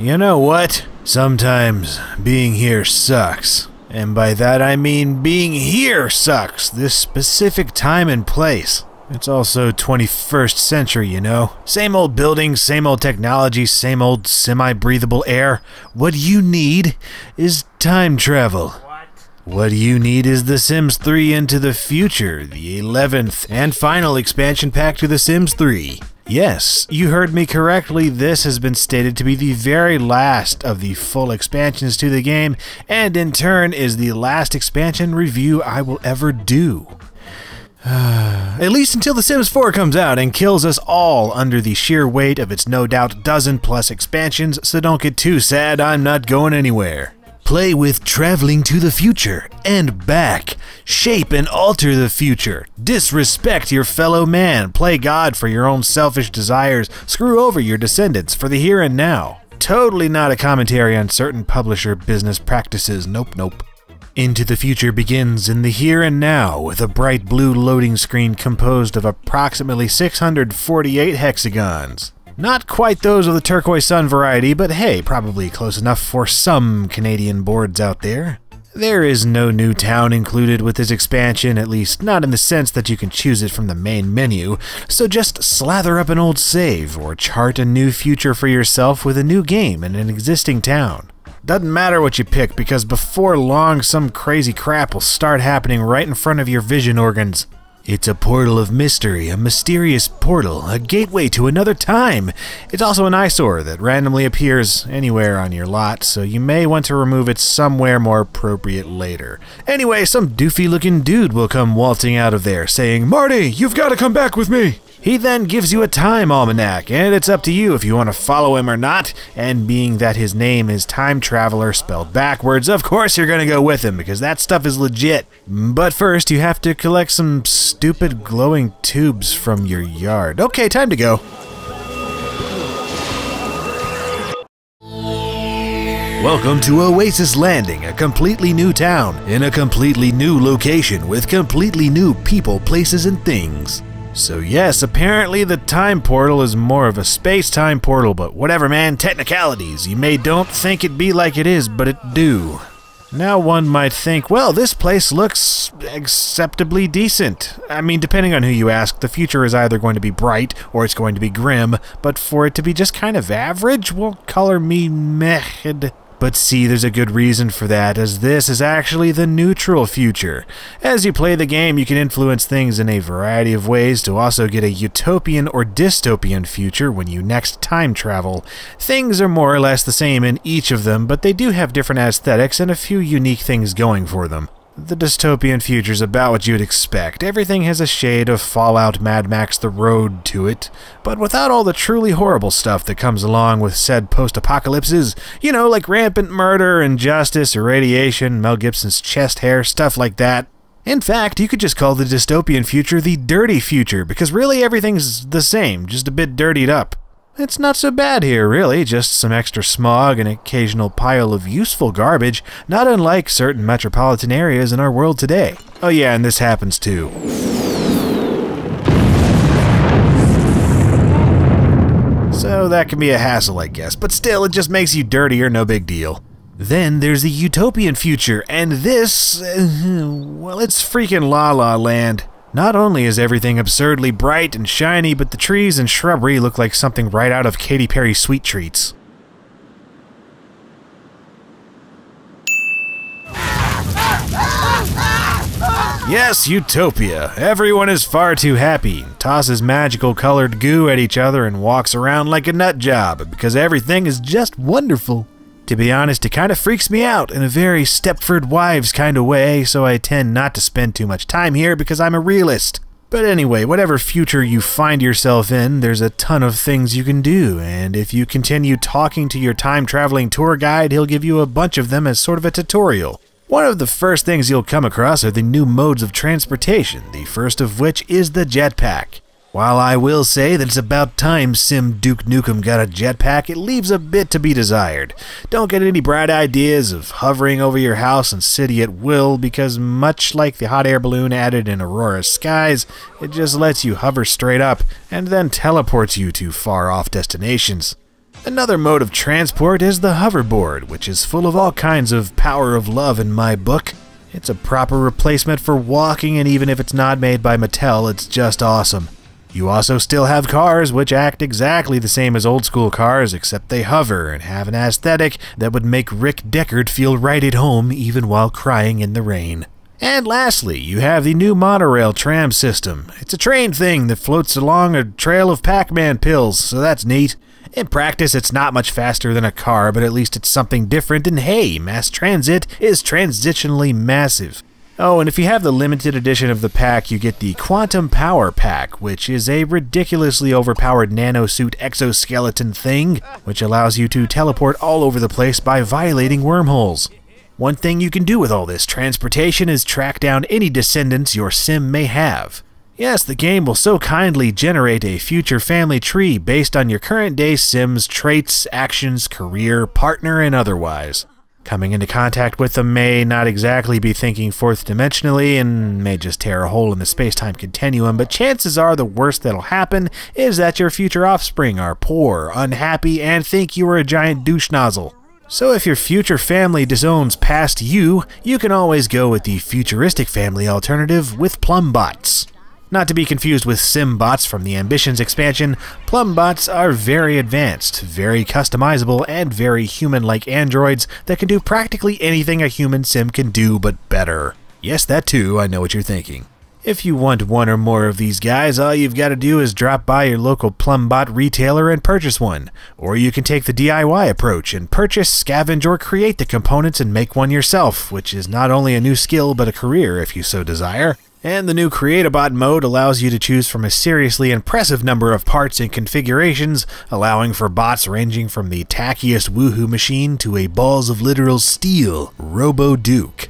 You know what? Sometimes being here sucks. And by that I mean being here sucks, this specific time and place. It's also 21st century, you know? Same old buildings, same old technology, same old semi breathable air. What you need is time travel. What What you need is The Sims 3 Into the Future, the 11th and final expansion pack to The Sims 3. Yes, you heard me correctly. This has been stated to be the very last of the full expansions to the game, and in turn is the last expansion review I will ever do. At least until The Sims 4 comes out and kills us all under the sheer weight of its no doubt dozen plus expansions, so don't get too sad, I'm not going anywhere. Play with traveling to the future and back. Shape and alter the future. Disrespect your fellow man. Play God for your own selfish desires. Screw over your descendants for the here and now. Totally not a commentary on certain publisher business practices. Nope, nope. Into the Future begins in the here and now with a bright blue loading screen composed of approximately 648 hexagons. Not quite those of the turquoise sun variety, but hey, probably close enough for some Canadian boards out there. There is no new town included with this expansion, at least not in the sense that you can choose it from the main menu, so just slather up an old save or chart a new future for yourself with a new game in an existing town. Doesn't matter what you pick because before long some crazy crap will start happening right in front of your vision organs. It's a portal of mystery, a mysterious portal, a gateway to another time. It's also an eyesore that randomly appears anywhere on your lot, so you may want to remove it somewhere more appropriate later. Anyway, some doofy looking dude will come waltzing out of there saying, Marty, you've got to come back with me. He then gives you a time almanac, and it's up to you if you want to follow him or not. And being that his name is Time Traveler spelled backwards, of course you're going to go with him because that stuff is legit. But first, you have to collect some stupid glowing tubes from your yard. Okay, time to go. Welcome to Oasis Landing, a completely new town, in a completely new location with completely new people, places, and things. So yes, apparently the time portal is more of a space-time portal, but whatever man, technicalities. You may don't think it be like it is, but it do. Now one might think, well, this place looks acceptably decent. I mean, depending on who you ask, the future is either going to be bright or it's going to be grim, but for it to be just kind of average, well, color me meh. But see, there's a good reason for that, as this is actually the neutral future. As you play the game, you can influence things in a variety of ways to also get a utopian or dystopian future when you next time travel. Things are more or less the same in each of them, but they do have different aesthetics and a few unique things going for them. The dystopian future's about what you'd expect. Everything has a shade of Fallout Mad Max The Road to it, but without all the truly horrible stuff that comes along with said post-apocalypses. You know, like rampant murder, injustice, irradiation, Mel Gibson's chest hair, stuff like that. In fact, you could just call the dystopian future the dirty future, because really everything's the same, just a bit dirtied up. It's not so bad here, really, just some extra smog and occasional pile of useful garbage, not unlike certain metropolitan areas in our world today. Oh yeah, and this happens too. So that can be a hassle, I guess, but still, it just makes you dirtier, no big deal. Then there's the utopian future, and this, uh, well, it's freaking La La Land. Not only is everything absurdly bright and shiny, but the trees and shrubbery look like something right out of Katy Perry's Sweet Treats. Yes, Utopia. Everyone is far too happy, tosses magical colored goo at each other, and walks around like a nut job because everything is just wonderful. To be honest, it kind of freaks me out in a very Stepford Wives kind of way, so I tend not to spend too much time here because I'm a realist. But anyway, whatever future you find yourself in, there's a ton of things you can do, and if you continue talking to your time traveling tour guide, he'll give you a bunch of them as sort of a tutorial. One of the first things you'll come across are the new modes of transportation, the first of which is the jetpack. While I will say that it's about time Sim Duke Nukem got a jetpack, it leaves a bit to be desired. Don't get any bright ideas of hovering over your house and city at will, because much like the hot air balloon added in Aurora Skies, it just lets you hover straight up and then teleports you to far off destinations. Another mode of transport is the hoverboard, which is full of all kinds of power of love in my book. It's a proper replacement for walking, and even if it's not made by Mattel, it's just awesome. You also still have cars which act exactly the same as old school cars, except they hover and have an aesthetic that would make Rick Deckard feel right at home even while crying in the rain. And lastly, you have the new monorail tram system. It's a train thing that floats along a trail of Pac Man pills, so that's neat. In practice, it's not much faster than a car, but at least it's something different, and hey, mass transit is transitionally massive. Oh, and if you have the limited edition of the pack, you get the Quantum Power Pack, which is a ridiculously overpowered nanosuit exoskeleton thing, which allows you to teleport all over the place by violating wormholes. One thing you can do with all this transportation is track down any descendants your sim may have. Yes, the game will so kindly generate a future family tree based on your current day Sim's traits, actions, career, partner, and otherwise. Coming into contact with them may not exactly be thinking fourth dimensionally and may just tear a hole in the space time continuum, but chances are the worst that'll happen is that your future offspring are poor, unhappy, and think you are a giant douche nozzle. So if your future family disowns past you, you can always go with the futuristic family alternative with Plumbots. Not to be confused with Simbots from the Ambitions expansion, Plumbots are very advanced, very customizable, and very human-like androids that can do practically anything a human sim can do, but better. Yes, that too, I know what you're thinking. If you want one or more of these guys, all you've got to do is drop by your local Plumbot retailer and purchase one. Or you can take the DIY approach and purchase, scavenge, or create the components and make one yourself, which is not only a new skill but a career if you so desire. And the new Create-A-Bot mode allows you to choose from a seriously impressive number of parts and configurations, allowing for bots ranging from the tackiest woohoo machine to a balls of literal steel, Robo Duke.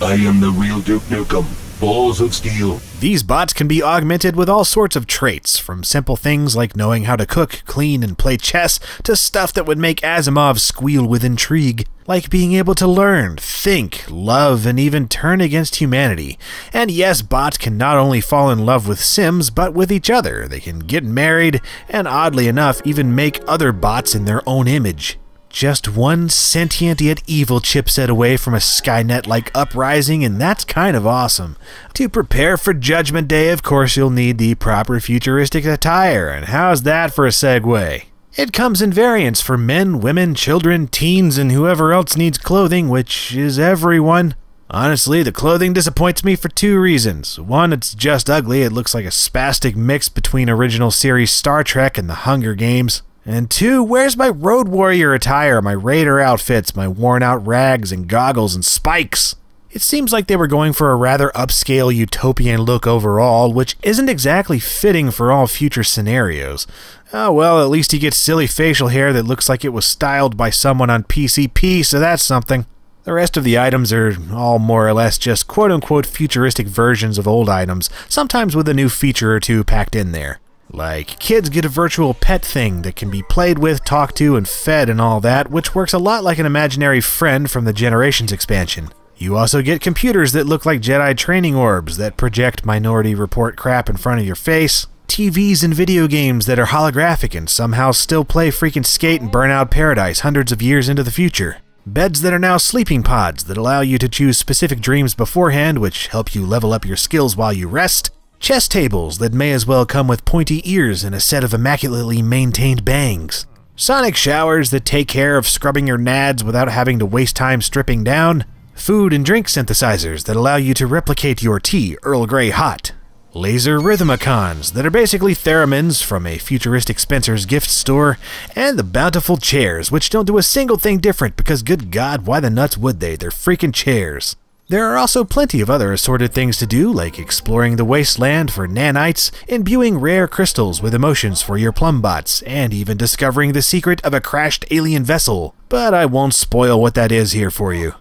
I am the real Duke Nukem. Balls of steel. These bots can be augmented with all sorts of traits, from simple things like knowing how to cook, clean, and play chess, to stuff that would make Asimov squeal with intrigue, like being able to learn, think, love, and even turn against humanity. And yes, bots can not only fall in love with Sims, but with each other. They can get married, and oddly enough, even make other bots in their own image. Just one sentient yet evil chipset away from a Skynet like uprising, and that's kind of awesome. To prepare for Judgment Day, of course, you'll need the proper futuristic attire, and how's that for a segue? It comes in variants for men, women, children, teens, and whoever else needs clothing, which is everyone. Honestly, the clothing disappoints me for two reasons. One, it's just ugly. It looks like a spastic mix between original series Star Trek and the Hunger Games. And two, where's my Road Warrior attire, my Raider outfits, my worn out rags and goggles and spikes? It seems like they were going for a rather upscale utopian look overall, which isn't exactly fitting for all future scenarios. Oh well, at least he gets silly facial hair that looks like it was styled by someone on PCP, so that's something. The rest of the items are all more or less just quote unquote futuristic versions of old items, sometimes with a new feature or two packed in there. Like, kids get a virtual pet thing that can be played with, talked to, and fed and all that, which works a lot like an imaginary friend from the Generations expansion. You also get computers that look like Jedi training orbs that project Minority Report crap in front of your face, TVs and video games that are holographic and somehow still play freaking Skate and Burnout Paradise hundreds of years into the future. Beds that are now sleeping pods that allow you to choose specific dreams beforehand, which help you level up your skills while you rest, Chess tables that may as well come with pointy ears and a set of immaculately maintained bangs. Sonic showers that take care of scrubbing your nads without having to waste time stripping down. Food and drink synthesizers that allow you to replicate your tea Earl Grey hot. Laser Rhythmicons that are basically theremins from a futuristic Spencer's gift store, and the bountiful chairs, which don't do a single thing different because good god, why the nuts would they? They're freaking chairs. There are also plenty of other assorted things to do, like exploring the wasteland for nanites, imbuing rare crystals with emotions for your plumbots, and even discovering the secret of a crashed alien vessel. But I won't spoil what that is here for you.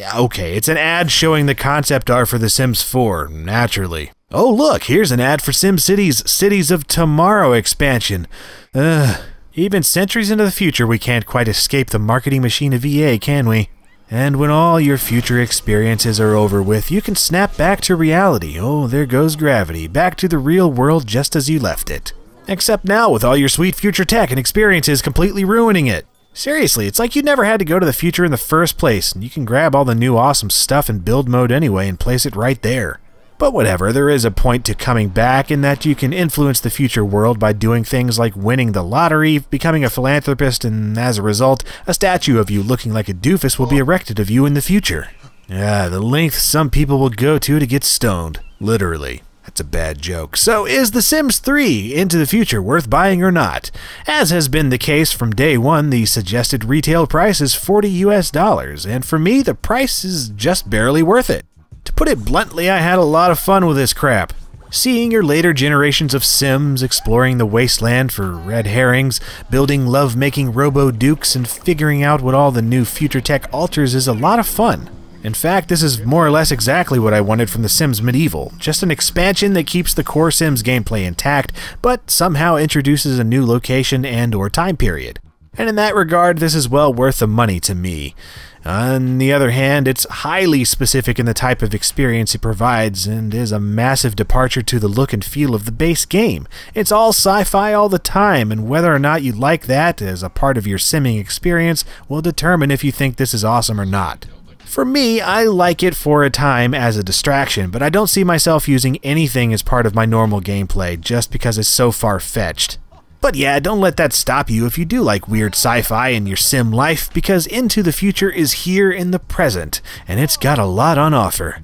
Okay, it's an ad showing the concept art for The Sims 4, naturally. Oh look, here's an ad for SimCity's Cities of Tomorrow expansion. Ugh. Even centuries into the future, we can't quite escape the marketing machine of EA, can we? And when all your future experiences are over with, you can snap back to reality. Oh, there goes gravity, back to the real world just as you left it. Except now, with all your sweet future tech and experiences completely ruining it. Seriously, it's like you never had to go to the future in the first place, and you can grab all the new awesome stuff in build mode anyway and place it right there. But whatever, there is a point to coming back in that you can influence the future world by doing things like winning the lottery, becoming a philanthropist, and as a result, a statue of you looking like a doofus will be erected of you in the future. Yeah, the length some people will go to to get stoned. Literally. That's a bad joke. So, is The Sims 3 Into the Future worth buying or not? As has been the case from day one, the suggested retail price is 40 US dollars, and for me, the price is just barely worth it. To put it bluntly, I had a lot of fun with this crap. Seeing your later generations of Sims exploring the wasteland for red herrings, building love making robo dukes, and figuring out what all the new future tech alters is a lot of fun. In fact, this is more or less exactly what I wanted from The Sims Medieval, just an expansion that keeps the core Sims gameplay intact, but somehow introduces a new location and or time period. And in that regard, this is well worth the money to me. On the other hand, it's highly specific in the type of experience it provides and is a massive departure to the look and feel of the base game. It's all sci fi all the time, and whether or not you like that as a part of your simming experience will determine if you think this is awesome or not. For me, I like it for a time as a distraction, but I don't see myself using anything as part of my normal gameplay just because it's so far fetched. But yeah, don't let that stop you if you do like weird sci fi in your sim life, because Into the Future is here in the present, and it's got a lot on offer.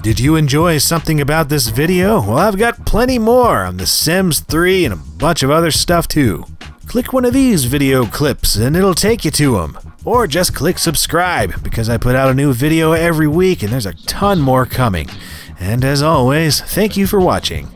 Did you enjoy something about this video? Well, I've got plenty more on The Sims 3 and a bunch of other stuff too click one of these video clips and it'll take you to them. Or just click subscribe because I put out a new video every week and there's a ton more coming. And as always, thank you for watching.